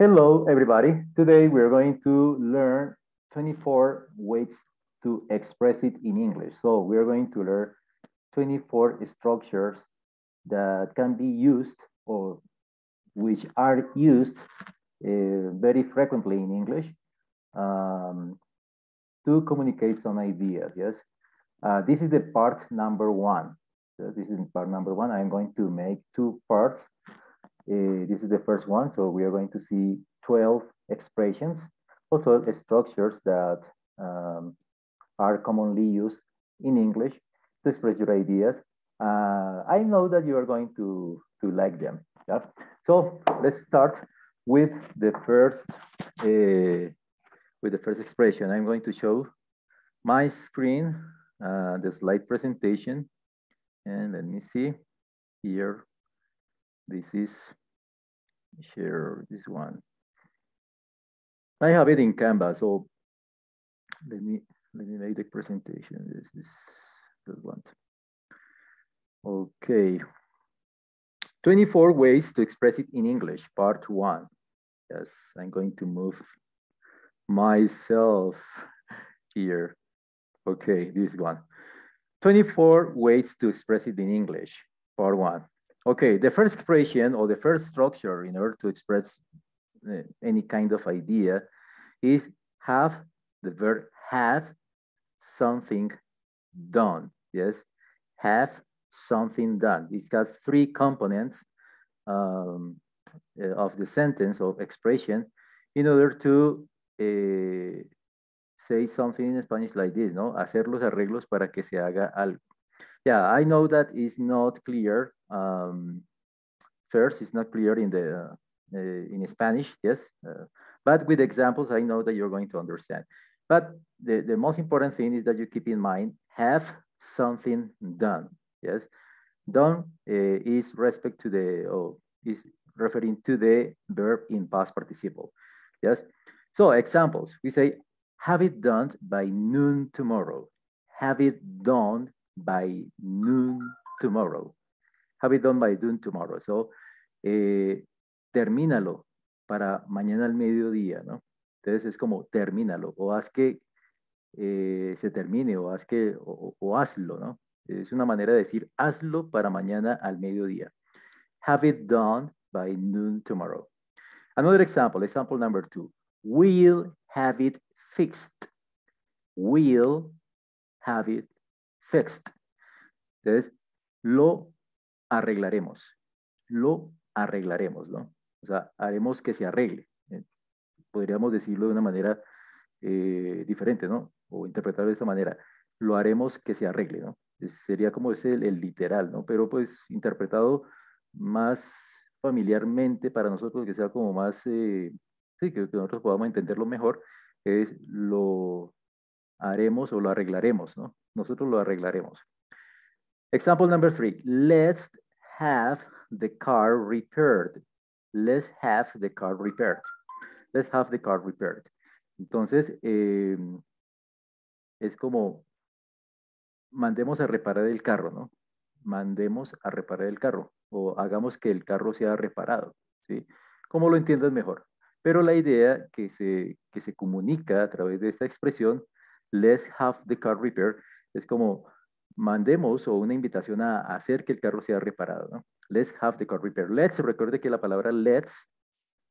Hello, everybody. Today we're going to learn 24 ways to express it in English. So we're going to learn 24 structures that can be used or which are used uh, very frequently in English um, to communicate some ideas, yes? Uh, this is the part number one. So this is part number one. I'm going to make two parts uh, this is the first one, so we are going to see 12 expressions or 12 structures that um, are commonly used in English to express your ideas. Uh, I know that you are going to, to like them. Yeah? So let's start with the first uh, with the first expression. I'm going to show my screen, uh, the slide presentation. And let me see here. This is, share this one. I have it in Canva, so let me, let me make the presentation. This is the one. Okay. 24 ways to express it in English, part one. Yes, I'm going to move myself here. Okay, this one. 24 ways to express it in English, part one. Okay, the first expression or the first structure in order to express uh, any kind of idea is have the verb have something done. Yes, have something done. It has three components um, uh, of the sentence of expression in order to uh, say something in Spanish like this, ¿no? Hacer los arreglos para que se haga algo. Yeah, I know that is not clear. Um, first, it's not clear in the uh, uh, in Spanish, yes. Uh, but with examples, I know that you're going to understand. But the, the most important thing is that you keep in mind, have something done, yes. Done is respect to the, is referring to the verb in past participle, yes. So examples, we say, have it done by noon tomorrow. Have it done by noon tomorrow. Have it done by noon tomorrow. So, eh, termínalo para mañana al mediodía, ¿no? Entonces es como termínalo o haz que eh, se termine o haz que o, o, hazlo, ¿no? Es una manera de decir hazlo para mañana al mediodía. Have it done by noon tomorrow. Another example, example number two. We'll have it fixed. We'll have it fixed. Entonces, lo arreglaremos. Lo arreglaremos, ¿no? O sea, haremos que se arregle. Eh, podríamos decirlo de una manera eh, diferente, ¿no? O interpretarlo de esta manera. Lo haremos que se arregle, ¿no? sería como ese el, literal, ¿no? Pero pues interpretado más familiarmente para nosotros, que sea como más, eh, sí, que, que nosotros podamos entenderlo mejor, es lo haremos o lo arreglaremos, ¿no? Nosotros lo arreglaremos. Example number three, let's have the car repaired. Let's have the car repaired. Let's have the car repaired. Entonces, eh, es como, mandemos a reparar el carro, ¿no? Mandemos a reparar el carro o hagamos que el carro sea reparado, ¿sí? Como lo entiendas mejor. Pero la idea que se, que se comunica a través de esta expresión, let's have the car repaired, es como mandemos o una invitación a, hacer que el carro sea reparado. ¿no? Let's have the car repaired. Let's, recuerde que la palabra let's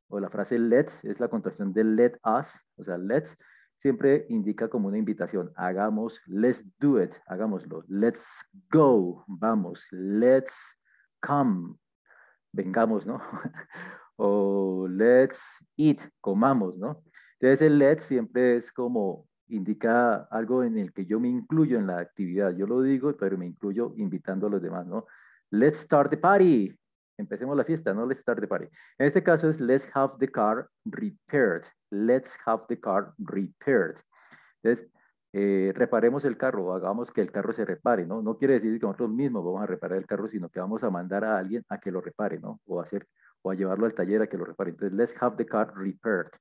o la frase let's es la contracción de let us, o sea, let's siempre indica como una invitación. Hagamos, let's do it, hagámoslo. Let's go, vamos. Let's come, vengamos, ¿no? o let's eat, comamos, ¿no? Entonces el let's siempre es como indica algo en el que yo me incluyo en la actividad. Yo lo digo, pero me incluyo invitando a los demás, ¿no? Let's start the party. Empecemos la fiesta, ¿no? Let's start the party. En este caso es let's have the car repaired. Let's have the car repaired. Entonces, eh, reparemos el carro, hagamos que el carro se repare, ¿no? No quiere decir que nosotros mismos vamos a reparar el carro, sino que vamos a mandar a alguien a que lo repare, ¿no? O hacer o a llevarlo al taller a que lo repare. Entonces, let's have the car repaired.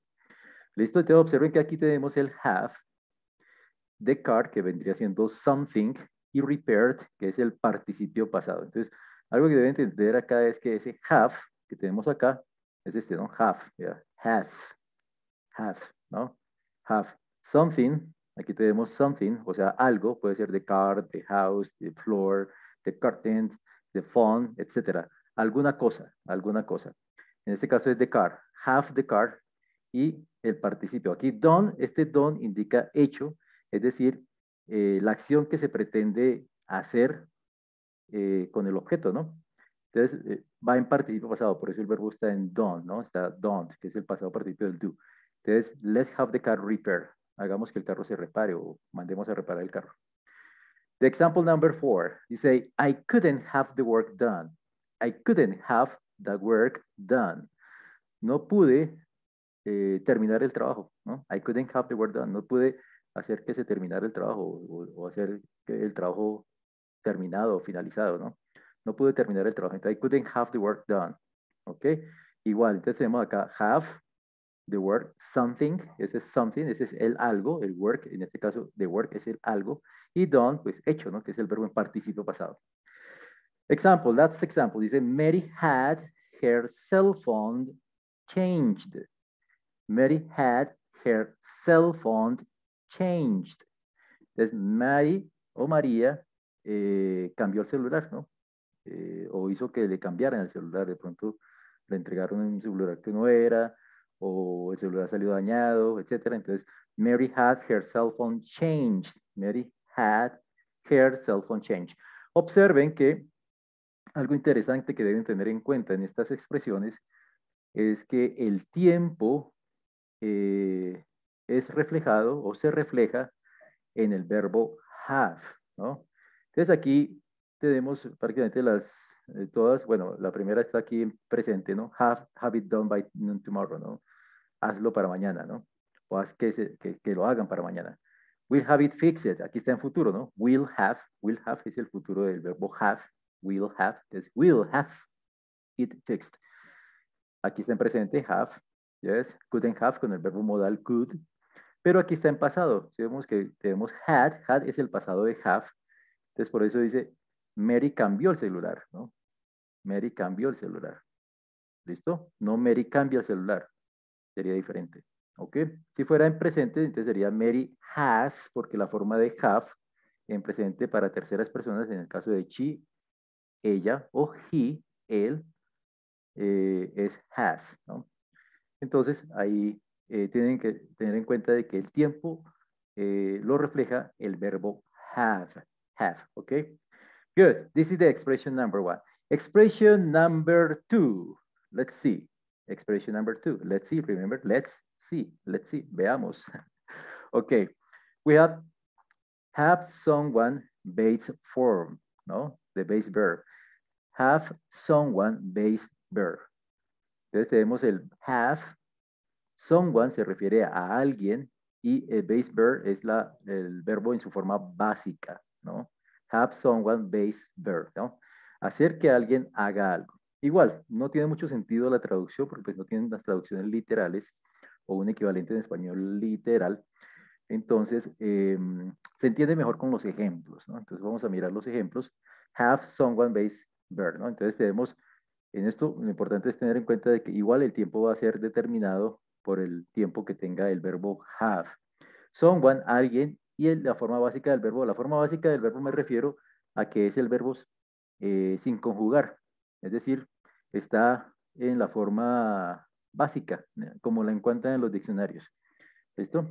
Listo, entonces observen que aquí tenemos el have, the car, que vendría siendo something, y repaired, que es el participio pasado. Entonces, algo que deben entender acá es que ese have que tenemos acá es este, ¿no? Have, have, have, ¿no? Have something, aquí tenemos something, o sea, algo, puede ser the car, the house, the floor, the curtains, the phone, etcétera. Alguna cosa, alguna cosa. En este caso es the car, have the car y el participio. Aquí done, este done indica hecho, es decir, eh, la acción que se pretende hacer eh, con el objeto, ¿no? Entonces, eh, va en participio pasado, por eso el verbo está en done, ¿no? Está don't, que es el pasado participio del do. Entonces, let's have the car repaired. Hagamos que el carro se repare o mandemos a reparar el carro. The example number four, you say, I couldn't have the work done. I couldn't have the work done. No pude terminar el trabajo, ¿no? I couldn't have the work done. No pude hacer que se terminara el trabajo o, hacer que el trabajo terminado finalizado, ¿no? No pude terminar el trabajo. Entonces, I couldn't have the work done. ¿Ok? Igual, entonces tenemos acá have, the work, something, ese es something, ese es el algo, el work, en este caso, the work es el algo, y done, pues hecho, ¿no? Que es el verbo en participio pasado. Example, that's example. Dice, Mary had her cell phone changed. Mary had her cell phone changed. Entonces, Mary o María eh, cambió el celular, ¿no? Eh, o hizo que le cambiaran el celular. De pronto le entregaron un celular que no era, o el celular salió dañado, etc. Entonces, Mary had her cell phone changed. Mary had her cell phone changed. Observen que algo interesante que deben tener en cuenta en estas expresiones es que el tiempo eh, es reflejado o se refleja en el verbo have, ¿no? Entonces aquí tenemos prácticamente las, eh, todas, bueno, la primera está aquí presente, ¿no? Have, have it done by tomorrow, ¿no? Hazlo para mañana, ¿no? O haz que, se, que, que, lo hagan para mañana. Will have it fixed, aquí está en futuro, ¿no? Will have, will have es el futuro del verbo have, will have, es will have it fixed. Aquí está en presente, have, yes, couldn't have con el verbo modal could, pero aquí está en pasado. Si vemos que tenemos had, had es el pasado de have, entonces, por eso dice, Mary cambió el celular, ¿no? Mary cambió el celular. ¿Listo? No Mary cambia el celular. Sería diferente. ¿Ok? Si fuera en presente, entonces sería Mary has, porque la forma de have en presente para terceras personas, en el caso de she, ella, o he, él, eh, es has, ¿no? Entonces, ahí eh, tienen que tener en cuenta de que el tiempo eh, lo refleja el verbo have have, okay? Good, this is the expression number one. Expression number two, let's see. Expression number two, let's see, remember, let's see, let's see, veamos. okay, we have have someone base form, no? The base verb. Have someone base verb. Entonces tenemos el have, someone se refiere a alguien y base verb es la, el verbo en su forma básica, ¿no? Have someone base verb. Hacer que alguien haga algo. Igual, no tiene mucho sentido la traducción porque pues no tienen las traducciones literales o un equivalente en español literal. Entonces, em, se entiende mejor con los ejemplos, ¿no? Entonces vamos a mirar los ejemplos. Have someone base verb. Entonces tenemos, en esto lo importante es tener en cuenta de que igual el tiempo va a ser determinado por el tiempo que tenga el verbo have. Someone, alguien, y la forma básica del verbo. La forma básica del verbo me refiero a que es el verbo eh, sin conjugar, es decir, está en la forma básica, como la encuentran en los diccionarios. ¿Listo?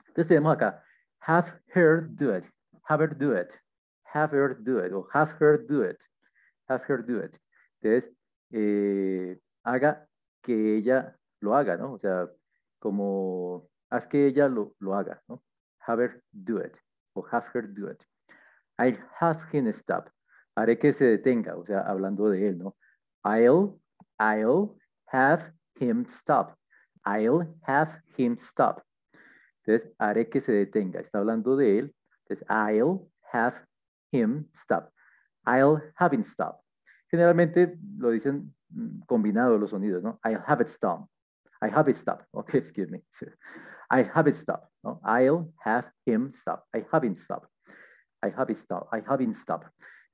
Entonces tenemos acá, have her do it, have her do it, have her do it, o have her do it, have her do it. Entonces, eh, haga que ella lo haga, ¿no? O sea, como haz que ella lo, lo haga, ¿no? have her do it o have her do it. I'll have him stop. Haré que se detenga, o sea, hablando de él, ¿no? I'll, I'll have him stop. I'll have him stop. Entonces, haré que se detenga. Está hablando de él. Entonces, I'll have him stop. I'll have him stop. Generalmente lo dicen mm, combinado los sonidos, ¿no? I'll have it stop. I have it stop. Okay, excuse me. I have it stop. I'll have him stop. I have him stop. I have it stop. I have him stop.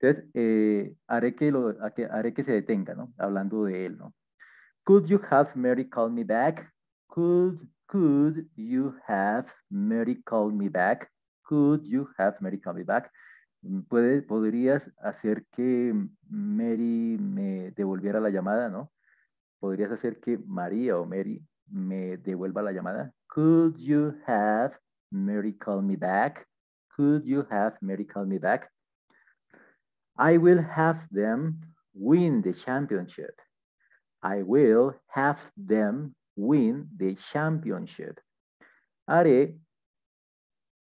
Entonces, eh, haré, que lo, haré que se detenga, ¿no? Hablando de él, ¿no? Could you have Mary call me back? Could, could you have Mary call me back? Could you have Mary call me back? Puede, podrías hacer que Mary me devolviera la llamada, ¿no? Podrías hacer que María o Mary me devuelva la llamada. Could you have Mary call me back? Could you have Mary call me back? I will have them win the championship. I will have them win the championship. Haré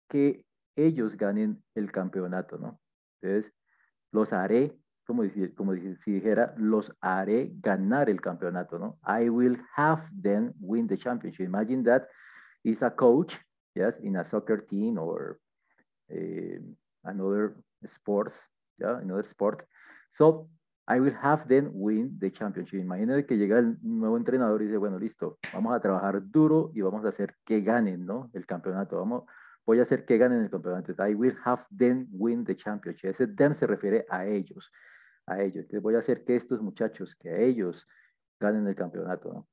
que ellos ganen el campeonato, ¿no? Entonces, los haré, como, decir, como si dijera, los haré ganar el campeonato, ¿no? I will have them win the championship. Imagine that is a coach, yes, in a soccer team or uh, another sports, yeah, another sport. So I will have them win the championship. Imagínate que llega el nuevo entrenador y dice, bueno, listo, vamos a trabajar duro y vamos a hacer que ganen, ¿no? El campeonato. Vamos, voy a hacer que ganen el campeonato. I will have them win the championship. Ese them se refiere a ellos, a ellos. Entonces voy a hacer que estos muchachos, que ellos ganen el campeonato.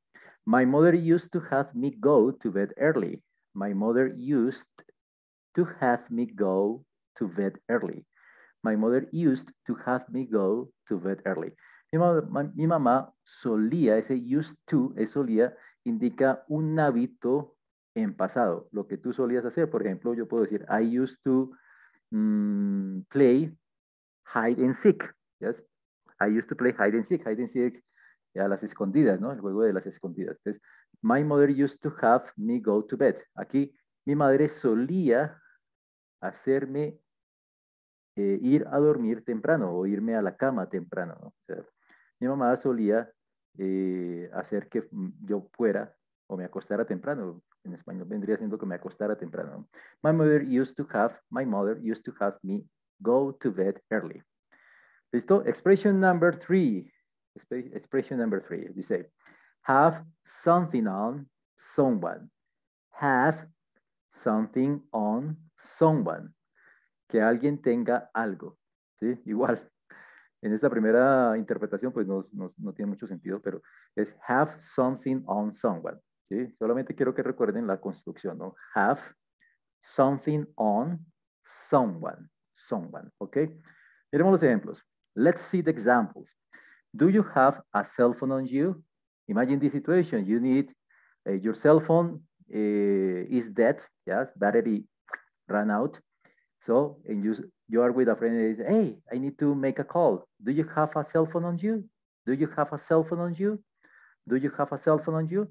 My mother used to have me go to bed early. My mother used to have me go to bed early. My mother used to have me go to bed early. Mi, mamá, solía, ese used to, es solía, indica un hábito en pasado, lo que tú solías hacer. Por ejemplo, yo puedo decir, I used to um, play hide and seek. Yes? I used to play hide and seek. Hide and seek, ya las escondidas, ¿no? El juego de las escondidas. My mother used to have me go to bed. Aquí, mi madre solía hacerme eh, ir a dormir temprano o irme a la cama temprano. mi mamá solía eh, hacer que yo fuera o me acostara temprano. En español vendría siendo que me acostara temprano. My mother used to have, my mother used to have me go to bed early. ¿Listo? Expression number three. Expression number three. Dice, have something on someone. Have something on someone. Que alguien tenga algo. ¿Sí? Igual. En esta primera interpretación, pues no, no, no tiene mucho sentido, pero es have something on someone. ¿sí? Solamente quiero que recuerden la construcción, ¿no? Have something on someone. Someone, ¿ok? Miremos los ejemplos. Let's see the examples. Do you have a cell phone on you? Imagine this situation. You need uh, your cell phone uh, is dead. Yes, battery ran out. So, and you, you are with a friend and say, hey, I need to make a call. Do you have a cell phone on you? Do you have a cell phone on you? Do you have a cell phone on you?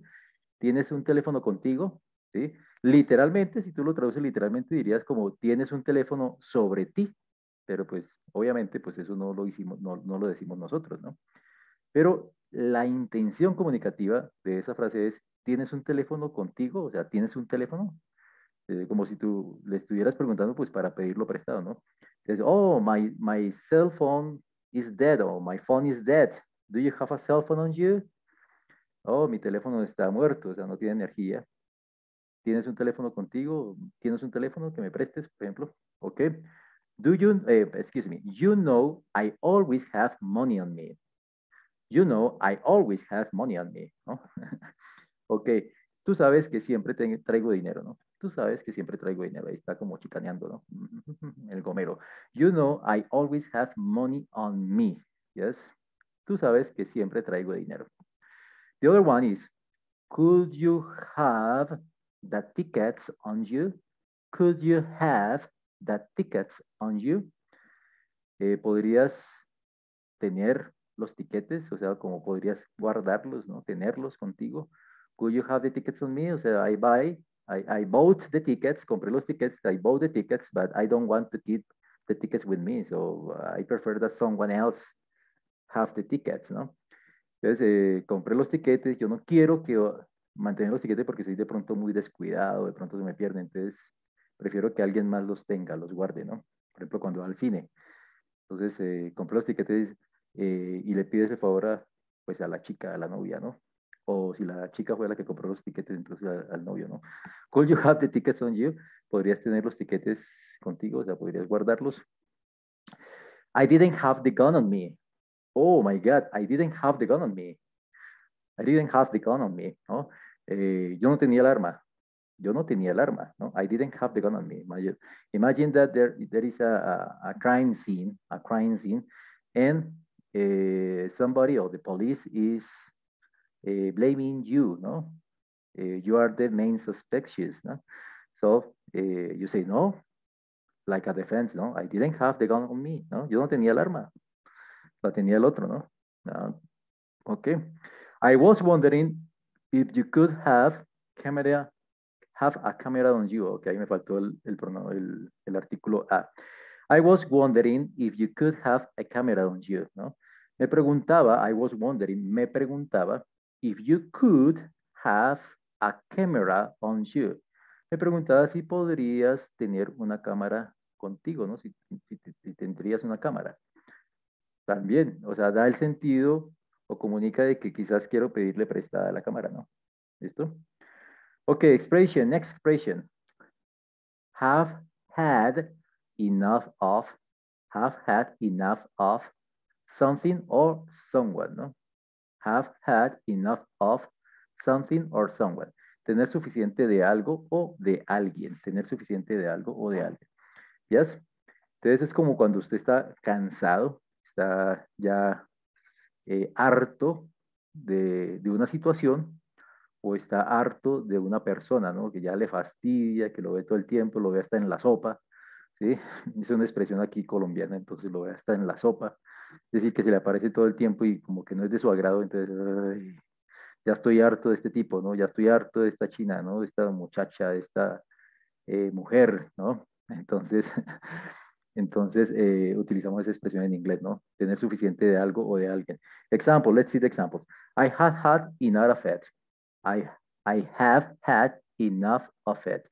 ¿Tienes un teléfono contigo? ¿Sí? Literalmente, si tú lo traduces literalmente, dirías como tienes un teléfono sobre ti. Pero pues, obviamente, pues eso no lo hicimos, no, no lo decimos nosotros, ¿no? Pero la intención comunicativa de esa frase es, ¿tienes un teléfono contigo? O sea, ¿tienes un teléfono? Eh, como si tú le estuvieras preguntando, pues para pedirlo prestado, ¿no? Oh, my, my cell phone is dead, o my phone is dead. Do you have a cell phone on you? Oh, mi teléfono está muerto, o sea, no tiene energía. ¿Tienes un teléfono contigo? ¿Tienes un teléfono que me prestes, por ejemplo? Ok. Do you, eh, excuse me, you know I always have money on me. You know I always have money on me, ¿no? ok, tú sabes que siempre traigo dinero, ¿no? Tú sabes que siempre traigo dinero, ahí está como chicaneando, ¿no? El gomero. You know I always have money on me, yes? Tú sabes que siempre traigo dinero. The other one is, could you have the tickets on you? Could you have the tickets on you? Eh, ¿Podrías tener los tiquetes? O sea, como podrías guardarlos, ¿no? Tenerlos contigo. Could you have the tickets on me? O sea, I buy, I, bought the tickets, compré los tickets, I bought the tickets, but I don't want to keep the tickets with me. So I prefer that someone else have the tickets, ¿no? Entonces, eh, compré los tiquetes, yo no quiero que mantener los tiquetes porque soy de pronto muy descuidado, de pronto se me pierden, entonces prefiero que alguien más los tenga, los guarde, ¿no? Por ejemplo, cuando va al cine. Entonces, eh, compré los tiquetes eh, y le pides el favor a, pues, a la chica, a la novia, ¿no? O si la chica fue la que compró los tiquetes, entonces al, novio, ¿no? Could you have the tickets on you? Podrías tener los tiquetes contigo, o sea, podrías guardarlos. I didn't have the gun on me oh my God, I didn't have the gun on me. I didn't have the gun on me, ¿no? Eh, yo no tenía el arma. Yo no tenía el arma, ¿no? I didn't have the gun on me. Imagine, that there, there is a, a, crime scene, a crime scene, and uh, somebody or the police is uh, blaming you, no? Uh, you are the main suspicious, no? So you say, no, like a defense, no? I didn't have the gun on me, no? Yo no tenía el arma. La tenía el otro, ¿no? Uh, okay. I was wondering if you could have camera have a camera on you. Ok, ahí me faltó el, el, el, el artículo A. I was wondering if you could have a camera on you, ¿no? Me preguntaba, I was wondering, me preguntaba if you could have a camera on you. Me preguntaba si podrías tener una cámara contigo, ¿no? Si, si, tendrías una cámara. También, o sea, da el sentido o comunica de que quizás quiero pedirle prestada la cámara, ¿no? ¿Listo? Okay, expression, next expression. Have had enough of, have had enough of something or someone, ¿no? Have had enough of something or someone. Tener suficiente de algo o de alguien. Tener suficiente de algo o de alguien. ¿Yes? Entonces es como cuando usted está cansado, está ya eh, harto de, de una situación o está harto de una persona, ¿no? Que ya le fastidia, que lo ve todo el tiempo, lo ve hasta en la sopa, ¿sí? Es una expresión aquí colombiana, entonces lo ve hasta en la sopa. Es decir, que se le aparece todo el tiempo y como que no es de su agrado, entonces, ya estoy harto de este tipo, ¿no? Ya estoy harto de esta china, ¿no? De esta muchacha, de esta eh, mujer, ¿no? Entonces, entonces eh, utilizamos esa expresión en inglés, ¿no? Tener suficiente de algo o de alguien. Example, let's see the examples. I had had enough of it. I, I have had enough of it.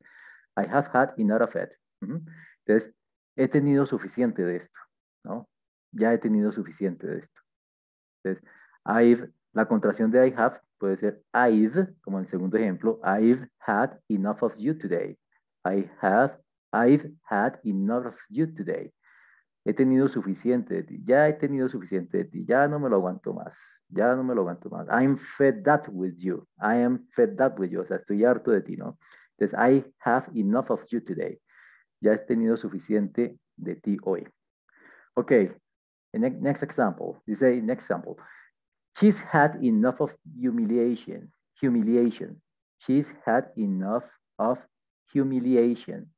I have had enough of it. Entonces, he tenido suficiente de esto, ¿no? Ya he tenido suficiente de esto. Entonces, la contracción de I have puede ser I've, como en el segundo ejemplo, I've had enough of you today. I have, I've had enough of you today. He tenido suficiente de ti, ya he tenido suficiente de ti, ya no me lo aguanto más, ya no me lo aguanto más. I'm fed up with you, I am fed up with you, o sea, estoy harto de ti, ¿no? Entonces, I have enough of you today. Ya he tenido suficiente de ti hoy. Okay, next example. Say, next example. She's had enough of humiliation. Humiliation. She's had enough of humiliation.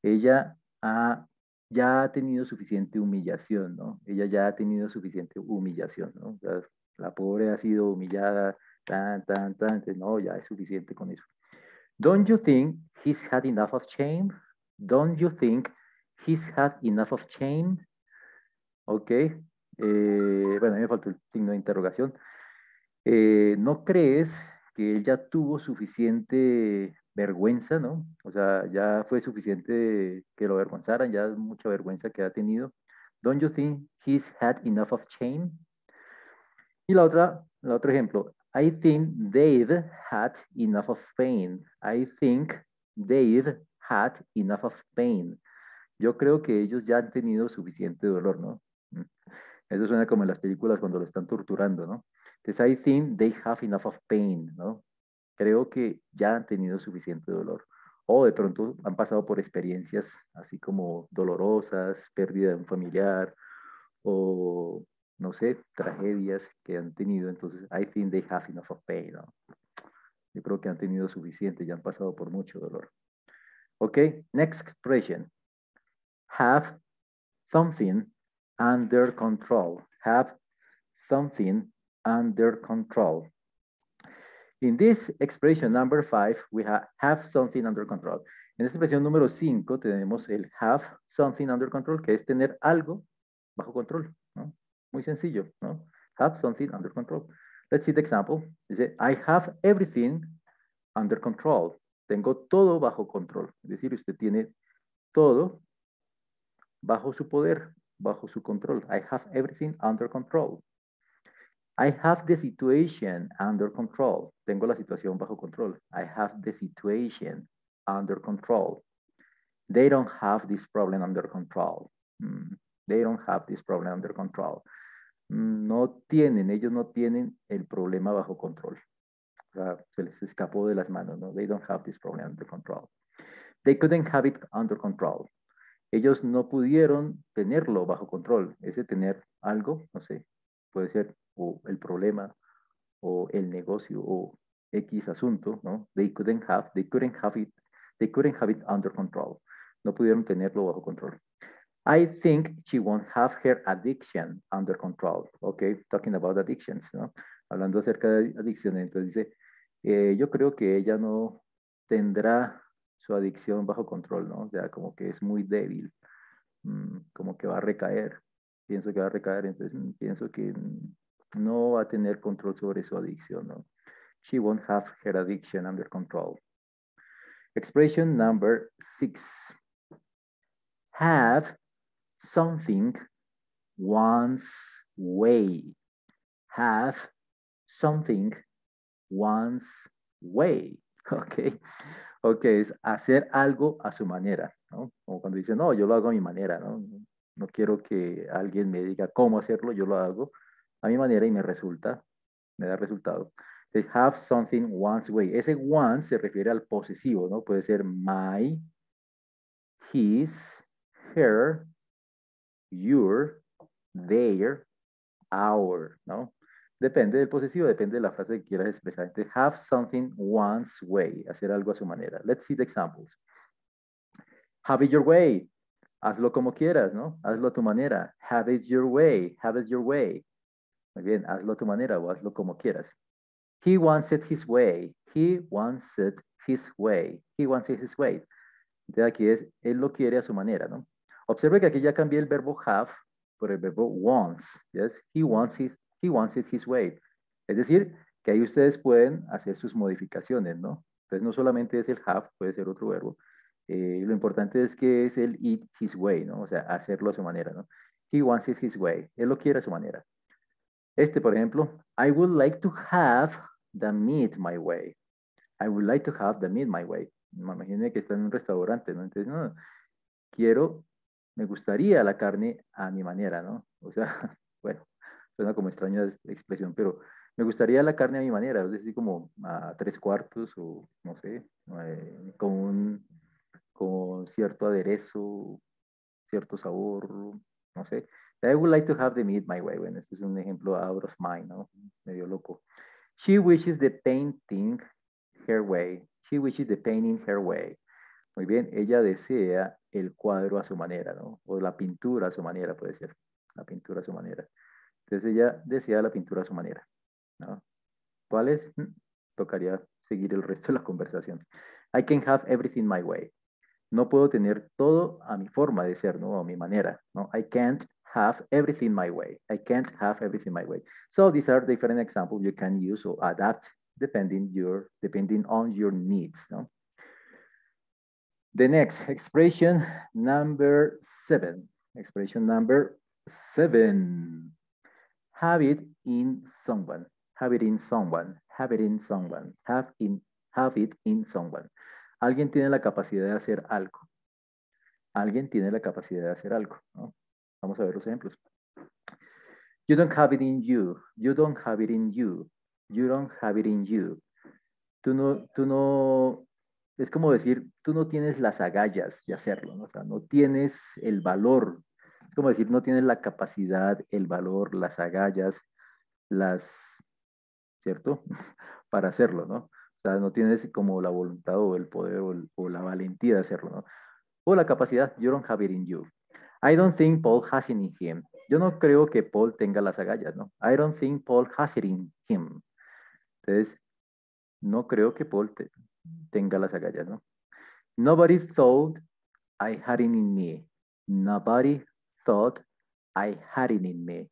Ella ha ya ha tenido suficiente humillación, ¿no? Ella ya ha tenido suficiente humillación, ¿no? la pobre ha sido humillada, tan, tan, tan, no, ya es suficiente con eso. Don't you think he's had enough of shame? Don't you think he's had enough of shame? Ok. Eh, bueno, a mí me faltó el signo de interrogación. Eh, ¿No crees que él ya tuvo suficiente vergüenza, ¿no? O sea, ya fue suficiente que lo avergonzaran, ya es mucha vergüenza que ha tenido. Don't you think he's had enough of shame? Y la otra, el otro ejemplo, I think they've had enough of pain. I think they've had enough of pain. Yo creo que ellos ya han tenido suficiente dolor, ¿no? Eso suena como en las películas cuando lo están torturando, ¿no? Entonces, I think they have enough of pain, ¿no? Creo que ya han tenido suficiente dolor o de pronto han pasado por experiencias así como dolorosas, pérdida de un familiar o no sé, tragedias que han tenido. Entonces, I think they have enough of pain. Yo creo que han tenido suficiente, ya han pasado por mucho dolor. Ok, next expression. Have something under control. Have something under control. In this expression number five, we have, something under control. En esta expresión número 5 tenemos el have something under control, que es tener algo bajo control. Muy sencillo, ¿no? Have something under control. Let's see the example. Dice, I have everything under control. Tengo todo bajo control. Es decir, usted tiene todo bajo su poder, bajo su control. I have everything under control. I have the situation under control. Tengo la situación bajo control. I have the situation under control. They don't have this problem under control. Mm. They don't have this problem under control. Mm, no tienen, ellos no tienen el problema bajo control. se les escapó de las manos, ¿no? They don't have this problem under control. They couldn't have it under control. Ellos no pudieron tenerlo bajo control. Ese tener algo, no sé, puede ser o el problema o el negocio o X asunto, ¿no? They couldn't have, they couldn't have it, they couldn't have it under control. No pudieron tenerlo bajo control. I think she won't have her addiction under control. Okay, talking about addictions, ¿no? Hablando acerca de adicciones, entonces dice, eh, yo creo que ella no tendrá su adicción bajo control, ¿no? O sea, como que es muy débil, mm, como que va a recaer. Pienso que va a recaer, entonces mm, pienso que no va a tener control sobre su adicción, ¿no? She won't have her addiction under control. Expression number six. Have something one's way. Have something one's way. Ok. Ok, es hacer algo a su manera, ¿no? Como cuando dice, no, yo lo hago a mi manera, ¿no? No quiero que alguien me diga cómo hacerlo, yo lo hago a mi manera y me resulta, me da resultado. They have something one's way. Ese one se refiere al posesivo, ¿no? Puede ser my, his, her, your, their, our, ¿no? Depende del posesivo, depende de la frase que quieras expresar. Entonces, have something one's way, hacer algo a su manera. Let's see the examples. Have it your way. Hazlo como quieras, ¿no? Hazlo a tu manera. Have it your way. Have it your way. Muy bien, hazlo a tu manera o hazlo como quieras. He wants it his way. He wants it his way. He wants it his way. Entonces aquí es, él lo quiere a su manera, ¿no? Observe que aquí ya cambié el verbo have por el verbo wants. Yes, he wants his, he wants it his way. Es decir, que ahí ustedes pueden hacer sus modificaciones, ¿no? Entonces no solamente es el have, puede ser otro verbo. Eh, lo importante es que es el it his way, ¿no? O sea, hacerlo a su manera, ¿no? He wants it his way. Él lo quiere a su manera. Este, por ejemplo, I would like to have the meat my way. I would like to have the meat my way. Me que está en un restaurante, ¿no? Entonces, no, quiero me gustaría la carne a mi manera, ¿no? O sea, bueno, suena como extraña expresión, pero me gustaría la carne a mi manera, es decir, como a tres cuartos o no sé, eh, con, un, con cierto aderezo, cierto sabor, no sé. I would like to have the meat my way. Bueno, este es un ejemplo out of mind, ¿no? Medio loco. She wishes the painting her way. She wishes the painting her way. Muy bien, ella desea el cuadro a su manera, ¿no? O la pintura a su manera, puede ser. La pintura a su manera. Entonces ella desea la pintura a su manera, ¿no? ¿Cuál es? Mm, tocaría seguir el resto de la conversación. I can have everything my way. No puedo tener todo a mi forma de ser, ¿no? A mi manera, ¿no? I can't have everything my way. I can't have everything my way. So these are different examples you can use or adapt depending your depending on your needs, ¿no? The next expression number seven. Expression number seven. Have it in someone. Have it in someone. Have it in someone. Have in have it in someone. Alguien tiene la capacidad de hacer algo. Alguien tiene la capacidad de hacer algo. ¿no? Vamos a ver los ejemplos. You don't have it in you. You don't have it in you. You don't have it in you. Tú no, tú no es como decir, tú no tienes las agallas de hacerlo, ¿no? O sea, no tienes el valor, es como decir, no tienes la capacidad, el valor, las agallas, las, ¿cierto? Para hacerlo, ¿no? O sea, no tienes como la voluntad o el poder o, la valentía de hacerlo, ¿no? O la capacidad, you don't have it in you. I don't think Paul has it in him. Yo no creo que Paul tenga las agallas, ¿no? I don't think Paul has it in him. Entonces, no creo que Paul te, tenga las agallas, ¿no? Nobody thought I had it in me. Nobody thought I had it in me.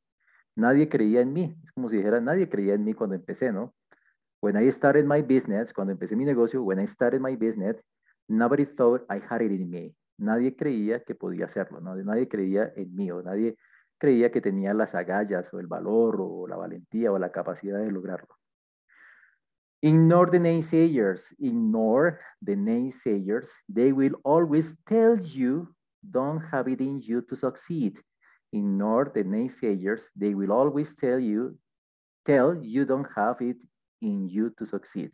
Nadie creía en mí. Es como si dijera, nadie creía en mí cuando empecé, ¿no? When I started my business, cuando empecé mi negocio, when I started my business, nobody thought I had it in me. Nadie creía que podía hacerlo, ¿no? Nadie creía en mí o nadie creía que tenía las agallas o el valor o la valentía o la capacidad de lograrlo. Ignore the naysayers. Ignore the naysayers. They will always tell you don't have it in you to succeed. Ignore the naysayers. They will always tell you, tell you don't have it in you to succeed.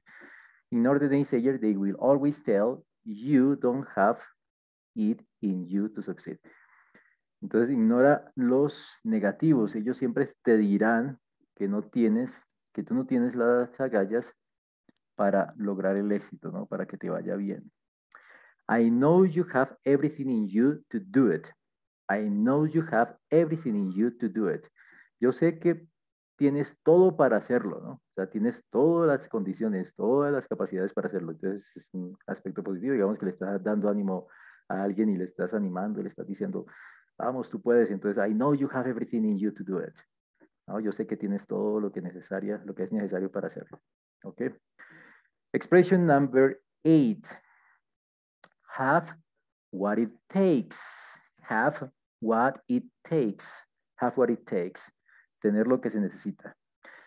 Ignore the naysayer, they will always tell you don't have it in you to succeed. Entonces ignora los negativos. Ellos siempre te dirán que no tienes, que tú no tienes las agallas para lograr el éxito, ¿no? Para que te vaya bien. I know you have everything in you to do it. I know you have everything in you to do it. Yo sé que tienes todo para hacerlo, ¿no? O sea, tienes todas las condiciones, todas las capacidades para hacerlo. Entonces es un aspecto positivo, digamos que le estás dando ánimo a alguien y le estás animando, le estás diciendo, vamos, tú puedes. Entonces, I know you have everything in you to do it. ¿No? Yo sé que tienes todo lo que, necesaria, lo que es necesario para hacerlo. ¿Ok? Expression number eight. Have what it takes. Have what it takes. Have what it takes. Tener lo que se necesita.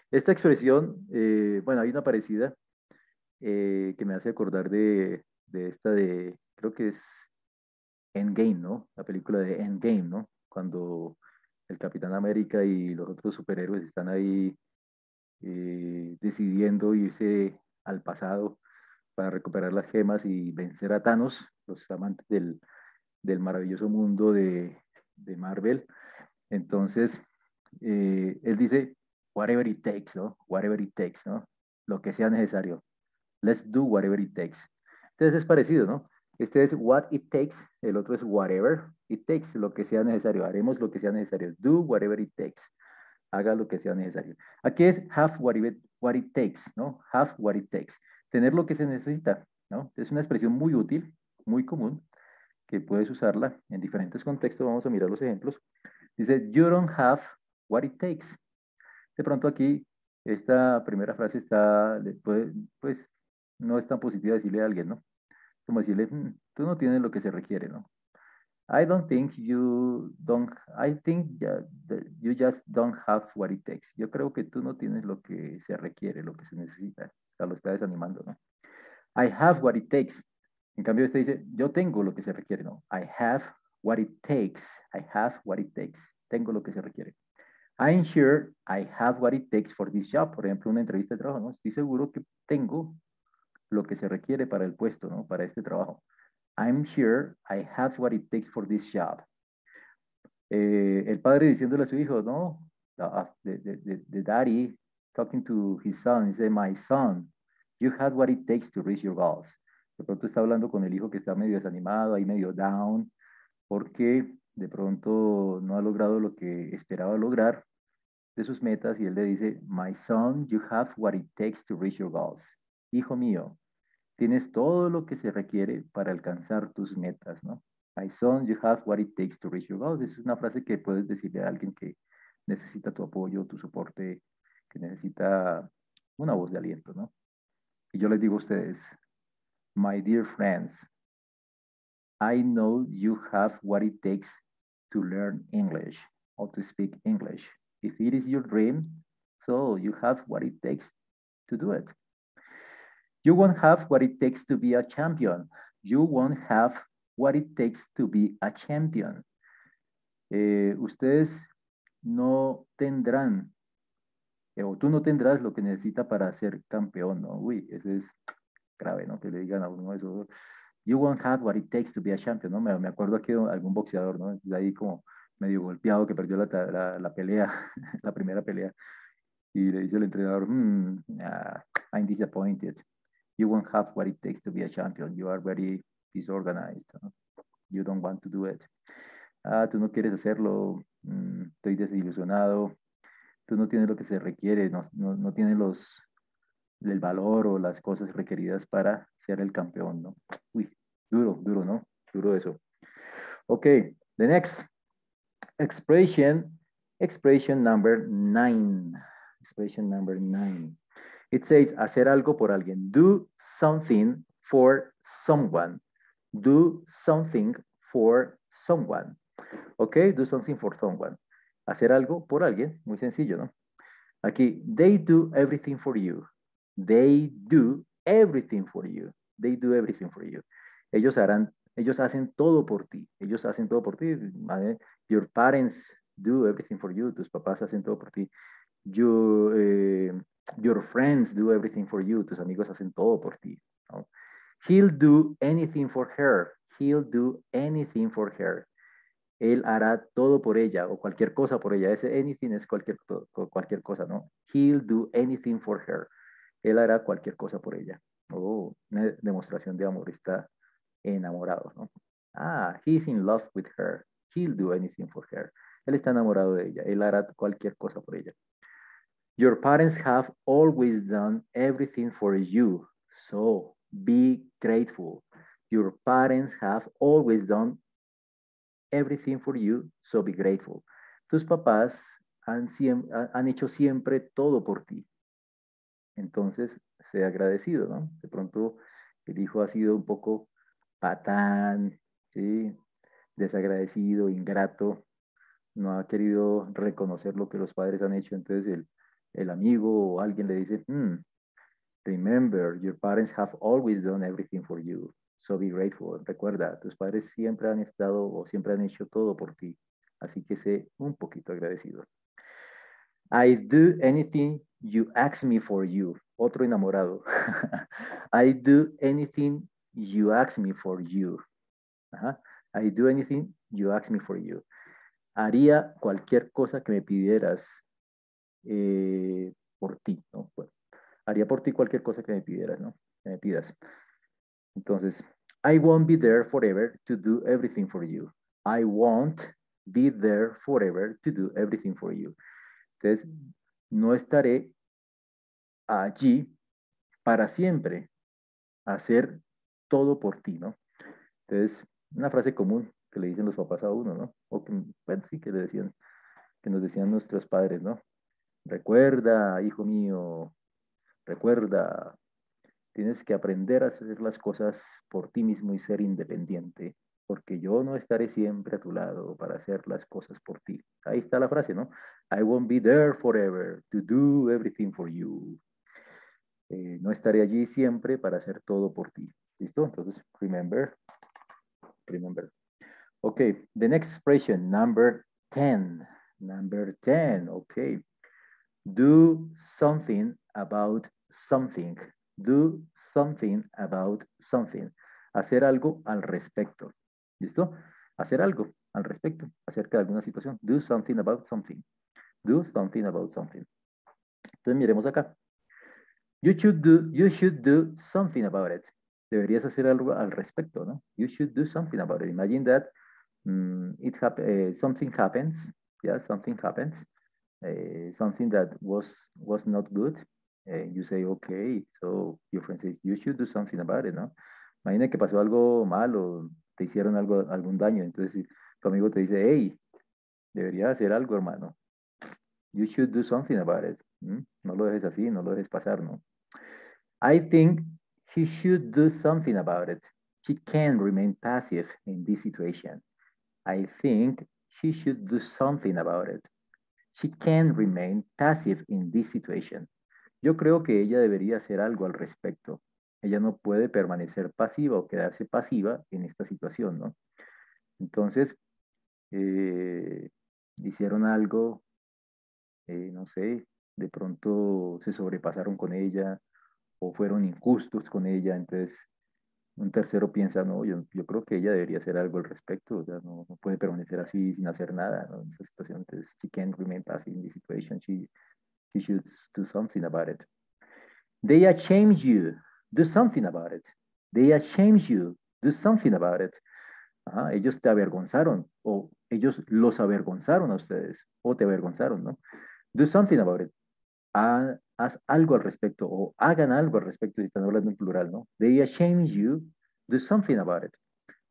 Esta expresión, eh, bueno, hay una parecida eh, que me hace acordar de, de esta de, creo que es Endgame, ¿no? La película de Endgame, ¿no? Cuando el Capitán América y los otros superhéroes están ahí eh, decidiendo irse al pasado para recuperar las gemas y vencer a Thanos, los amantes del, del maravilloso mundo de, de, Marvel. Entonces, eh, él dice, whatever it takes, ¿no? Whatever it takes, ¿no? Lo que sea necesario. Let's do whatever it takes. Entonces es parecido, ¿no? Este es what it takes, el otro es whatever it takes, lo que sea necesario. Haremos lo que sea necesario. Do whatever it takes. Haga lo que sea necesario. Aquí es have what it, what it takes, ¿no? Have what it takes. Tener lo que se necesita, ¿no? Es una expresión muy útil, muy común, que puedes usarla en diferentes contextos. Vamos a mirar los ejemplos. Dice, you don't have what it takes. De pronto aquí, esta primera frase está, pues, no es tan positiva decirle a alguien, ¿no? Como decirle, mm, tú no tienes lo que se requiere, ¿no? I don't think you don't, I think you just don't have what it takes. Yo creo que tú no tienes lo que se requiere, lo que se necesita. O sea, lo está desanimando, ¿no? I have what it takes. En cambio, este dice, yo tengo lo que se requiere, ¿no? I have what it takes. I have what it takes. Tengo lo que se requiere. I'm sure I have what it takes for this job. Por ejemplo, una entrevista de trabajo, ¿no? Estoy seguro que tengo lo que se requiere para el puesto, ¿no? Para este trabajo. I'm sure I have what it takes for this job. Eh, el padre diciéndole a su hijo, ¿no? The, the, the, daddy talking to his son, he said, my son, you have what it takes to reach your goals. De pronto está hablando con el hijo que está medio desanimado, ahí medio down, porque de pronto no ha logrado lo que esperaba lograr de sus metas y él le dice, my son, you have what it takes to reach your goals. Hijo mío, Tienes todo lo que se requiere para alcanzar tus metas, ¿no? My son, you have what it takes to reach your goals. Es una frase que puedes decirle a alguien que necesita tu apoyo, tu soporte, que necesita una voz de aliento, ¿no? Y yo les digo a ustedes, my dear friends, I know you have what it takes to learn English or to speak English. If it is your dream, so you have what it takes to do it. You won't have what it takes to be a champion. You won't have what it takes to be a champion. Eh, ustedes no tendrán, eh, o tú no tendrás lo que necesita para ser campeón, ¿no? Uy, eso es grave, ¿no? Que le digan a uno eso. You won't have what it takes to be a champion, ¿no? Me, me acuerdo aquí de algún boxeador, ¿no? De ahí como medio golpeado que perdió la, la, la pelea, la primera pelea. Y le dice al entrenador, hmm, I'm disappointed you won't have what it takes to be a champion. You are very disorganized. You don't want to do it. Ah, tú no quieres hacerlo. Mm, estoy desilusionado. Tú no tienes lo que se requiere. No, no, no tienes los, el valor o las cosas requeridas para ser el campeón, ¿no? Uy, duro, duro, ¿no? Duro eso. Okay, the next expression, expression number nine. Expression number nine. It says hacer algo por alguien. Do something for someone. Do something for someone. Ok, do something for someone. Hacer algo por alguien, muy sencillo, ¿no? Aquí, they do everything for you. They do everything for you. They do everything for you. Ellos harán, ellos hacen todo por ti. Ellos hacen todo por ti. Your parents do everything for you. Tus papás hacen todo por ti. You, eh, Your friends do everything for you. Tus amigos hacen todo por ti. He'll do anything for her. He'll do anything for her. Él hará todo por ella o cualquier cosa por ella. Ese anything es cualquier, cualquier cosa, ¿no? He'll do anything for her. Él hará cualquier cosa por ella. Oh, una demostración de amor. Está enamorado, ¿no? Ah, he's in love with her. He'll do anything for her. Él está enamorado de ella. Él hará cualquier cosa por ella. Your parents have always done everything for you. So be grateful. Your parents have always done everything for you, so be grateful. Tus papás han, han hecho siempre todo por ti. Entonces, sea agradecido, ¿no? De pronto el hijo ha sido un poco patán, ¿sí? desagradecido, ingrato, no ha querido reconocer lo que los padres han hecho, entonces el, el amigo o alguien le dice, hmm, remember, your parents have always done everything for you. So be grateful. Recuerda, tus padres siempre han estado o siempre han hecho todo por ti. Así que sé un poquito agradecido. I do anything you ask me for you. Otro enamorado. I do anything you ask me for you. I do anything you ask me for you. Haría cualquier cosa que me pidieras eh, por ti. ¿no? haría por ti cualquier cosa que me pidieras, ¿no? Que me pidas. Entonces, I won't be there forever to do everything for you. I won't be there forever to do everything for you. Entonces, no estaré allí para siempre hacer todo por ti, ¿no? Entonces, una frase común que le dicen los papás a uno, ¿no? O que, bueno, sí que le decían, que nos decían nuestros padres, ¿no? Recuerda, hijo mío, recuerda, Tienes que aprender a hacer las cosas por ti mismo y ser independiente, porque yo no estaré siempre a tu lado para hacer las cosas por ti. Ahí está la frase, ¿no? I won't be there forever to do everything for you. Eh, no estaré allí siempre para hacer todo por ti. ¿Listo? Entonces, remember, remember. Okay, the next expression, number 10. Number 10, okay. Do something about something. Do something about something. Hacer algo al respecto. ¿Listo? Hacer algo al respecto, acerca de alguna situación. Do something about something. Do something about something. Entonces miremos acá. You should do, you should do something about it. Deberías hacer algo al respecto, ¿no? You should do something about it. Imagine that um, it hap uh, something happens. Yeah, something happens. Uh, something that was was not good. and you say, okay, so your friend says, you should do something about it, ¿no? Imagina que pasó algo malo, te hicieron algo, algún daño, entonces tu amigo te dice, hey, deberías hacer algo, hermano. You should do something about it. No lo dejes así, no lo dejes pasar, ¿no? I think he should do something about it. She can't remain passive in this situation. I think she should do something about it. She can't remain passive in this situation. Yo creo que ella debería hacer algo al respecto. Ella no puede permanecer pasiva o quedarse pasiva en esta situación, ¿no? Entonces, eh, hicieron algo, eh, no sé, de pronto se sobrepasaron con ella o fueron injustos con ella, entonces un tercero piensa, no, yo, creo que ella debería hacer algo al respecto, o sea, no, puede permanecer así sin hacer nada ¿no? en esta situación, entonces she can't remain passive in this situation, she he should do something about it. They ashamed you, do something about it. They ashamed you, do something about it. Ajá, ellos te avergonzaron o ellos los avergonzaron a ustedes o te avergonzaron, ¿no? Do something about it. Ha, haz algo al respecto o hagan algo al respecto si están hablando en plural, ¿no? They ashamed you, do something about it.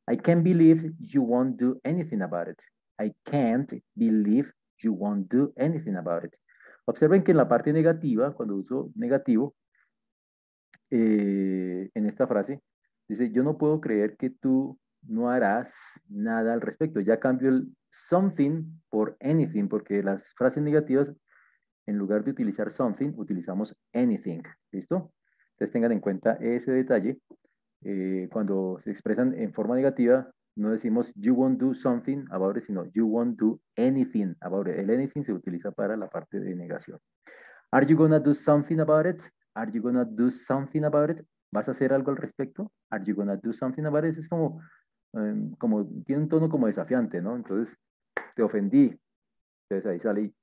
I can't believe you won't do anything about it. I can't believe you won't do anything about it. Observen que en la parte negativa, cuando uso negativo, eh, en esta frase, dice, yo no puedo creer que tú no harás nada al respecto. Ya cambio el something por anything, porque las frases negativas, en lugar de utilizar something, utilizamos anything. ¿Listo? Entonces tengan en cuenta ese detalle. Eh, cuando se expresan en forma negativa, no decimos you won't do something about it, sino you won't do anything about it. El anything se utiliza para la parte de negación. Are you gonna do something about it? Are you gonna do something about it? ¿Vas a hacer algo al respecto? Are you gonna do something about it? Es como, em, como, tiene un tono como desafiante, ¿no? Entonces, te ofendí. Entonces ahí sale,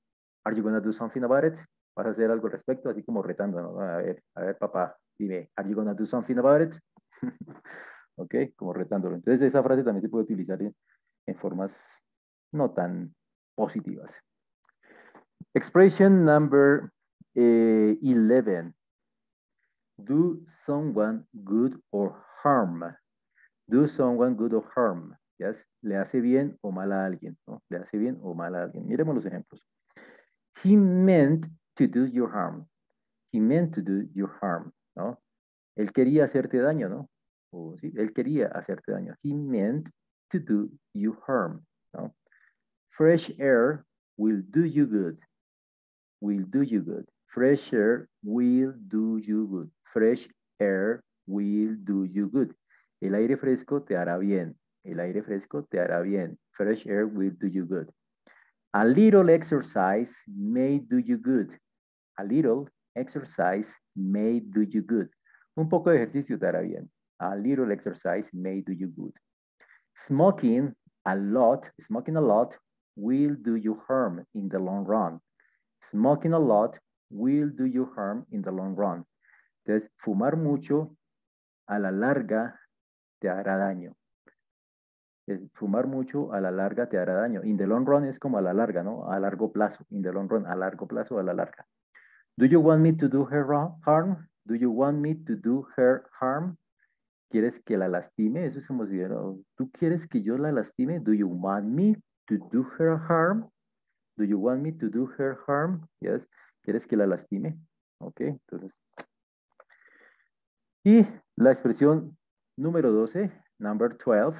are you gonna do something about it? ¿Vas a hacer algo al respecto? Así como retando, ¿no? A ver, a ver, papá, dime, are you gonna do something about it? ok, como retándolo. Entonces esa frase también se puede utilizar en, formas no tan positivas. Expression number eh, 11. Do someone good or harm. Do someone good or harm. Le hace bien o mal a alguien. ¿no? Le hace bien o mal a alguien. Miremos los ejemplos. He meant to do you harm. He meant to do you harm. ¿no? Él quería hacerte daño, ¿no? O, sí, él quería hacerte daño. He meant to do you harm. ¿no? Fresh air will do you good. Will do you good. Fresh air will do you good. Fresh air will do you good. El aire fresco te hará bien. El aire fresco te hará bien. Fresh air will do you good. A little exercise may do you good. A little exercise may do you good. Un poco de ejercicio te hará bien. A little exercise may do you good. Smoking a lot, smoking a lot will do you harm in the long run. Smoking a lot will do you harm in the long run. Entonces, fumar mucho a la larga te hará daño. Fumar mucho a la larga te hará daño. In the long run es como a la larga, ¿no? A largo plazo. In the long run, a largo plazo, a la larga. Do you want me to do her harm? Do you want me to do her harm? ¿Quieres que la lastime? Eso es como si, ¿tú quieres que yo la lastime? Do you want me to do her harm? Do you want me to do her harm? Yes. ¿Quieres que la lastime? Ok, entonces. Y la expresión número 12, number 12,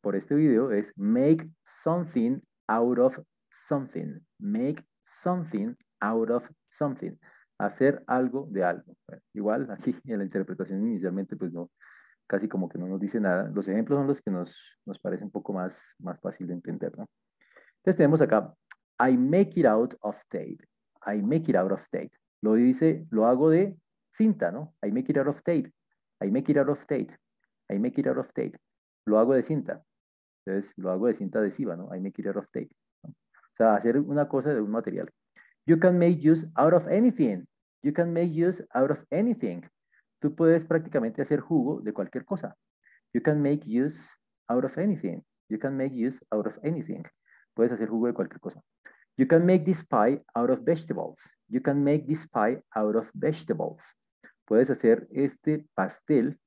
por este video es make something out of something. Make something out of something. Hacer algo de algo. igual aquí en la interpretación inicialmente pues no, casi como que no nos dice nada. Los ejemplos son los que nos, nos parece un poco más, más fácil de entender, ¿no? Entonces tenemos acá, I make it out of tape. I make it out of tape. Lo dice, lo hago de cinta, ¿no? I make it out of tape. I make it out of tape. I make it out of tape. Lo hago de cinta. Entonces, lo hago de cinta adhesiva, ¿no? I make it out of tape. O sea, hacer una cosa de un material. You can make use out of anything. You can make use out of anything. Tú puedes prácticamente hacer jugo de cualquier cosa. You can make use out of anything. You can make use out of anything. Puedes hacer jugo de cualquier cosa. You can make this pie out of vegetables. You can make this pie out of vegetables. Puedes hacer este pastel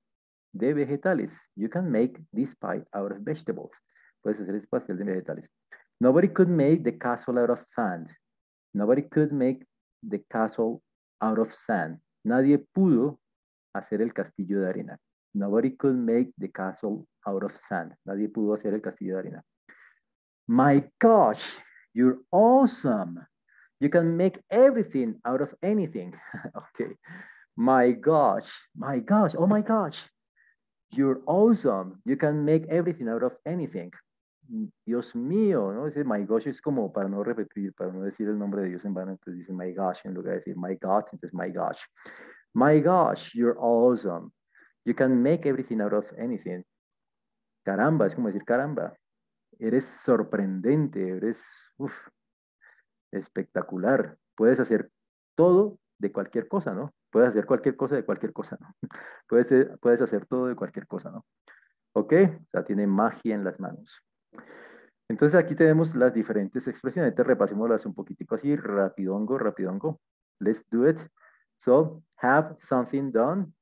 de vegetales. You can make this pie out of vegetables. Puedes hacer este pastel de vegetales. Nobody could make the castle out of sand. Nobody could make the castle out of sand. Nadie pudo hacer el castillo de arena. Nobody could make the castle out of sand. Nadie pudo hacer el castillo de arena. My gosh, you're awesome. You can make everything out of anything. okay. My gosh, my gosh, oh my gosh. You're awesome. You can make everything out of anything. Dios mío, ¿no? Dice my gosh es como para no repetir, para no decir el nombre de Dios en vano, entonces dice my gosh en lugar de decir my God, entonces my gosh. My gosh, you're awesome. You can make everything out of anything. Caramba, es como decir caramba. Eres sorprendente, eres espectacular. Puedes hacer todo de cualquier cosa, ¿no? Puedes hacer cualquier cosa de cualquier cosa, ¿no? Puedes, puedes hacer todo de cualquier cosa, ¿no? ¿Ok? O sea, tiene magia en las manos. Entonces aquí tenemos las diferentes expresiones. Te repasémoslas un poquitico así, rapidongo, rapidongo. Let's do it. So have something done.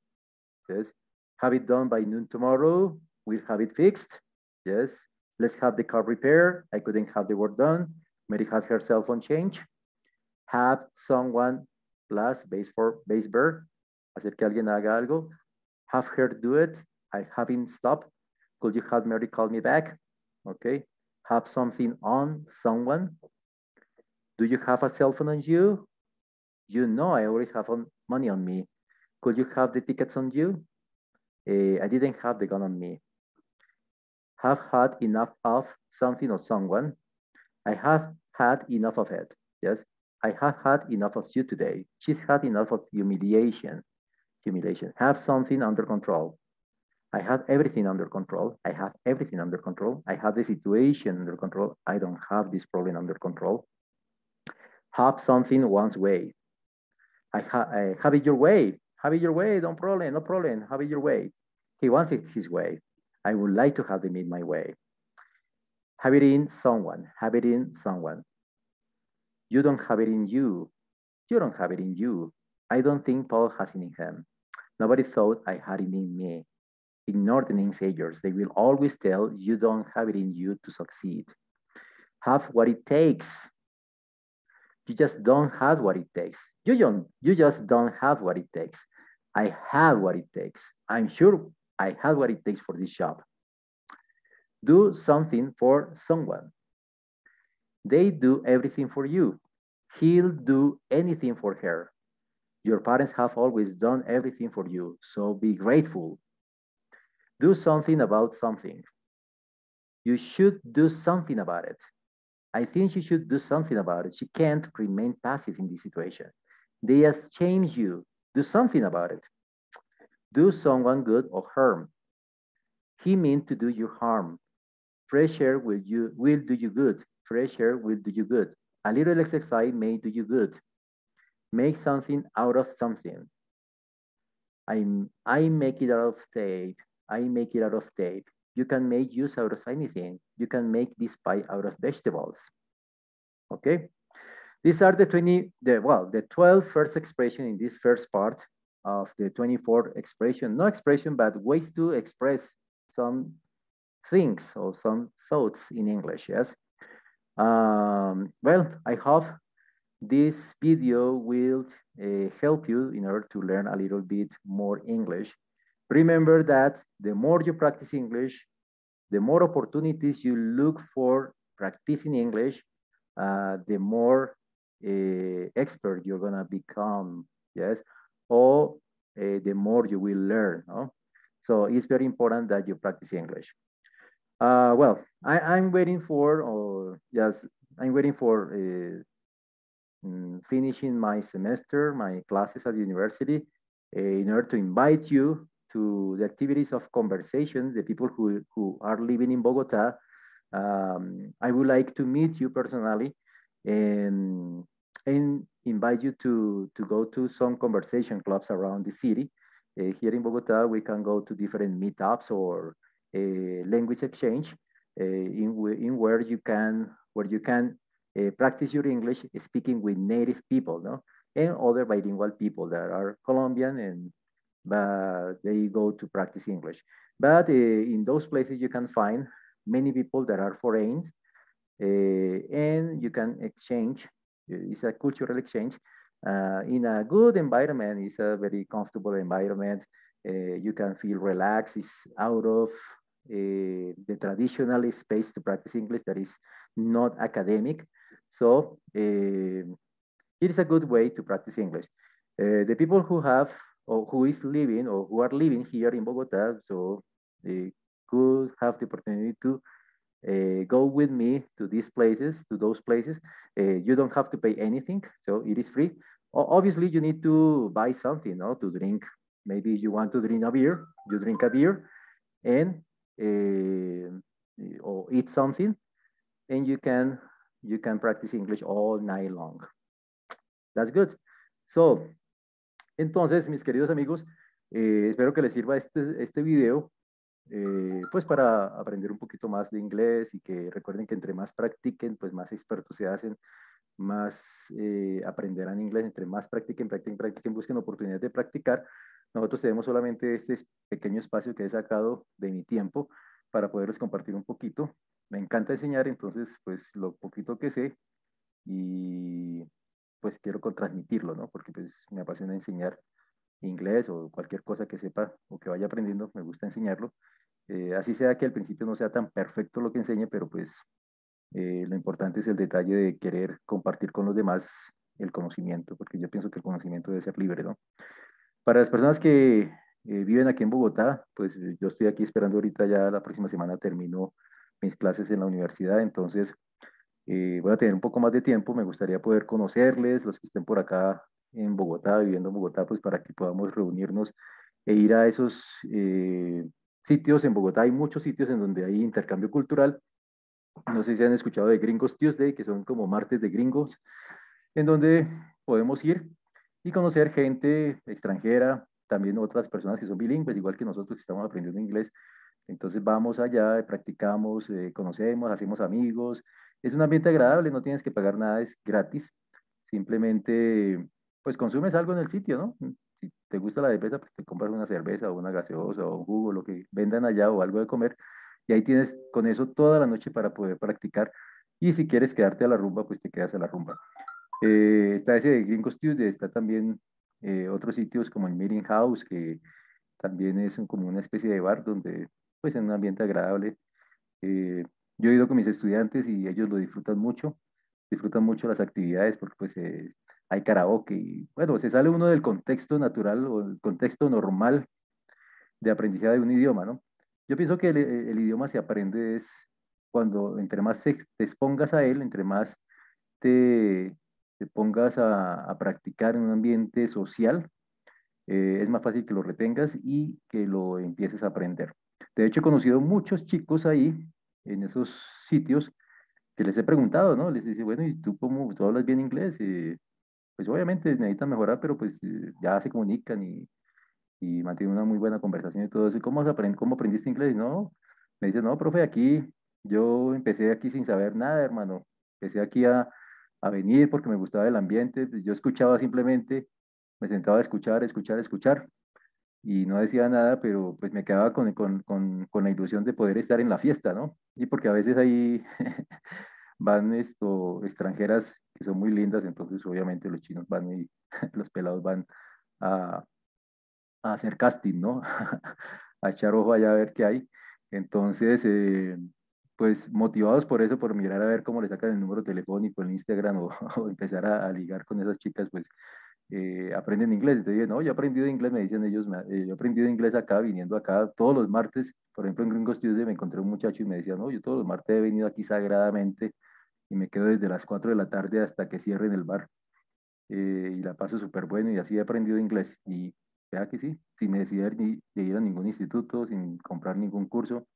Yes. Have it done by noon tomorrow. We'll have it fixed. Yes. Let's have the car repaired. I couldn't have the work done. Mary had her cell phone changed. Have someone plus base for base verb. Hacer que alguien haga algo. Have her do it. I haven't stopped. Could you have Mary call me back? Okay. Have something on someone. Do you have a cell phone on you? You know I always have on, money on me. Could you have the tickets on you? Uh, I didn't have the gun on me. Have had enough of something or someone. I have had enough of it. Yes. I have had enough of you today. She's had enough of humiliation. Humiliation. Have something under control. I have everything under control. I have everything under control. I have the situation under control. I don't have this problem under control. Have something one's way. I ha I have it your way. Have it your way. Don't problem. No problem. Have it your way. He wants it his way. I would like to have them in my way. Have it in someone. Have it in someone. You don't have it in you. You don't have it in you. I don't think Paul has it in him. Nobody thought I had it in me. Ignore the naysayers. They will always tell you don't have it in you to succeed. Have what it takes. You just don't have what it takes. You, don't, you just don't have what it takes. I have what it takes. I'm sure I have what it takes for this job. Do something for someone. They do everything for you. He'll do anything for her. Your parents have always done everything for you, so be grateful. Do something about something. You should do something about it. I think she should do something about it. She can't remain passive in this situation. They has changed you. Do something about it. Do someone good or harm. He meant to do you harm. Fresh air will, you, will do you good. Fresh air will do you good. A little exercise may do you good. Make something out of something. I, I make it out of tape. I make it out of tape. You can make use out of anything. You can make this pie out of vegetables. Okay? These are the 20, the well, the 12 first expression in this first part of the 24 expression. No expression, but ways to express some things or some thoughts in English, yes? Um, well, I hope this video will uh, help you in order to learn a little bit more English. Remember that the more you practice English, the more opportunities you look for practicing English, uh, the more uh, expert you're gonna become, yes? Or uh, the more you will learn, no? So it's very important that you practice English. Uh, well, I, am waiting for, or yes, I'm waiting for uh, mm, finishing my semester, my classes at the university, uh, in order to invite you to the activities of conversation, the people who, who are living in Bogota. Um, I would like to meet you personally and, and invite you to, to go to some conversation clubs around the city. Uh, here in Bogota, we can go to different meetups or language exchange in, in where you can where you can practice your English speaking with native people, no, and other bilingual people that are Colombian and but they go to practice English. But uh, in those places, you can find many people that are foreigners, uh, and you can exchange. It's a cultural exchange uh, in a good environment. It's a very comfortable environment. you can feel relaxed. It's out of uh, the traditional space to practice English that is not academic. So uh, it is a good way to practice English. Uh, the people who have or who is living or who are living here in Bogota, so they could have the opportunity to uh, go with me to these places, to those places. Uh, you don't have to pay anything, so it is free. O obviously, you need to buy something no, to drink. Maybe you want to drink a beer, you drink a beer, and or eat something, and you can you can practice English all night long. That's good. So, entonces, mis queridos amigos, eh, espero que les sirva este, este video, eh, pues para aprender un poquito más de inglés y que recuerden que entre más practiquen, pues más expertos se hacen, más eh, aprenderán inglés, entre más practiquen, practiquen, practiquen, busquen oportunidades de practicar, nosotros tenemos solamente este pequeño espacio que he sacado de mi tiempo para poderles compartir un poquito. Me encanta enseñar, entonces, pues lo poquito que sé y pues quiero transmitirlo, ¿no? Porque pues me apasiona enseñar inglés o cualquier cosa que sepa o que vaya aprendiendo, me gusta enseñarlo. Eh, así sea que al principio no sea tan perfecto lo que enseñe, pero pues eh, lo importante es el detalle de querer compartir con los demás el conocimiento, porque yo pienso que el conocimiento debe ser libre, ¿no? Para las personas que eh, viven aquí en Bogotá, pues eh, yo estoy aquí esperando ahorita ya la próxima semana termino mis clases en la universidad, entonces Eh, voy a tener un poco más de tiempo, me gustaría poder conocerles, los que estén por acá en Bogotá, viviendo en Bogotá, pues para que podamos reunirnos e ir a esos sitios. En Bogotá hay muchos sitios en donde hay intercambio cultural. No sé si han escuchado de Gringos Tuesday, que son como martes de gringos, en donde podemos ir y conocer gente extranjera, también otras personas que son bilingües, igual que nosotros que estamos aprendiendo inglés. Entonces vamos allá, practicamos, eh, conocemos, hacemos amigos. Es un ambiente agradable, no tienes que pagar nada, es gratis. Simplemente, pues consumes algo en el sitio, ¿no? Si te gusta la cerveza, pues te compras una cerveza o una gaseosa o un jugo, lo que vendan allá o algo de comer. Y ahí tienes con eso toda la noche para poder practicar. Y si quieres quedarte a la rumba, pues te quedas a la rumba. Eh, está ese de Gringos Tuesday, está también eh, otros sitios como el Meeting House, que también es como una especie de bar donde, pues en un ambiente agradable. Eh, yo he ido con mis estudiantes y ellos lo disfrutan mucho, disfrutan mucho las actividades porque pues hay karaoke y bueno, se sale uno del contexto natural o el contexto normal de aprendizaje de un idioma, ¿no? Yo pienso que el, el idioma se aprende es cuando entre más te expongas a él, entre más te, te pongas a, practicar en un ambiente social, eh, es más fácil que lo retengas y que lo empieces a aprender. De hecho, he conocido muchos chicos ahí, en esos sitios, que les he preguntado, ¿no? Les dice, bueno, ¿y tú cómo, tú hablas bien inglés? pues obviamente necesitan mejorar, pero pues eh, ya se comunican y, y mantienen una muy buena conversación y todo eso. ¿Y cómo, aprend cómo aprendiste inglés? No, me dice, no, profe, aquí, yo empecé aquí sin saber nada, hermano. Empecé aquí a, a venir porque me gustaba el ambiente. Pues, yo escuchaba simplemente, me sentaba a escuchar, escuchar, escuchar y no decía nada, pero pues me quedaba con, con, con, con la ilusión de poder estar en la fiesta, ¿no? Y porque a veces ahí van esto, extranjeras que son muy lindas, entonces obviamente los chinos van y los pelados van a, a hacer casting, ¿no? a echar ojo allá a ver qué hay. Entonces, eh, pues motivados por eso, por mirar a ver cómo le sacan el número telefónico en Instagram o, empezar a, ligar con esas chicas, pues eh, aprenden inglés. Entonces, no, yo he aprendido inglés, me dicen ellos, eh, yo he aprendido inglés acá, viniendo acá todos los martes. Por ejemplo, en Gringos Tuesday me encontré un muchacho y me decía, no, yo todos los martes he venido aquí sagradamente y me quedo desde las 4 de la tarde hasta que cierren el bar. Eh, y la paso súper bueno y así he aprendido inglés. Y vea que sí, sin necesidad de ir a ningún instituto, sin comprar ningún curso,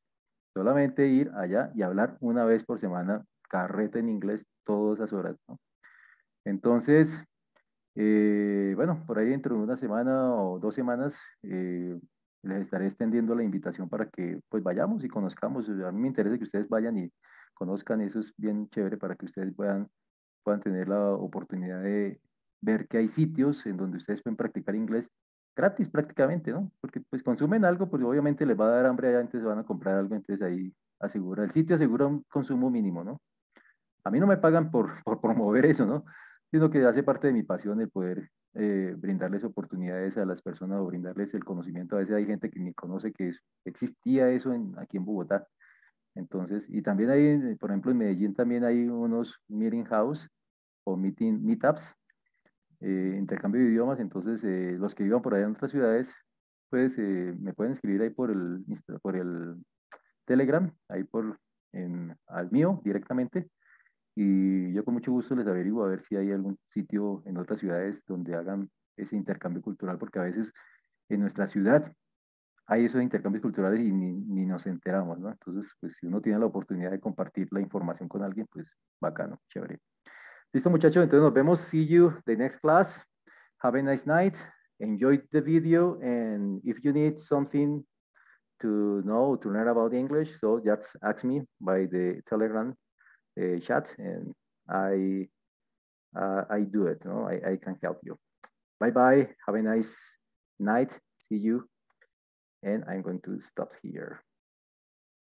Solamente ir allá y hablar una vez por semana, carreta en inglés, todas esas horas, ¿no? Entonces, eh, bueno, por ahí dentro de una semana o dos semanas eh, les estaré extendiendo la invitación para que pues vayamos y conozcamos. A mí me interesa que ustedes vayan y conozcan, eso es bien chévere para que ustedes puedan, puedan tener la oportunidad de ver que hay sitios en donde ustedes pueden practicar inglés gratis prácticamente, ¿no? Porque pues consumen algo, pues obviamente les va a dar hambre allá, entonces van a comprar algo, entonces ahí asegura, el sitio asegura un consumo mínimo, ¿no? A mí no me pagan por, promover eso, ¿no? Sino que hace parte de mi pasión el poder eh, brindarles oportunidades a las personas o brindarles el conocimiento. A veces hay gente que ni conoce que existía eso en, aquí en Bogotá. Entonces, y también hay, por ejemplo, en Medellín también hay unos meeting house o meeting meetups eh, intercambio de idiomas, entonces eh, los que vivan por allá en otras ciudades, pues eh, me pueden escribir ahí por el, por el Telegram, ahí por al mío directamente, y yo con mucho gusto les averiguo a ver si hay algún sitio en otras ciudades donde hagan ese intercambio cultural, porque a veces en nuestra ciudad hay esos intercambios culturales y ni, ni, nos enteramos, ¿no? Entonces, pues si uno tiene la oportunidad de compartir la información con alguien, pues bacano, chévere. Listo, muchachos. Entonces nos vemos. See you the next class. Have a nice night. Enjoy the video. And if you need something to know, to learn about English, so just ask me by the Telegram uh, chat and I uh, I do it. No? I, I can help you. Bye-bye. Have a nice night. See you. And I'm going to stop here.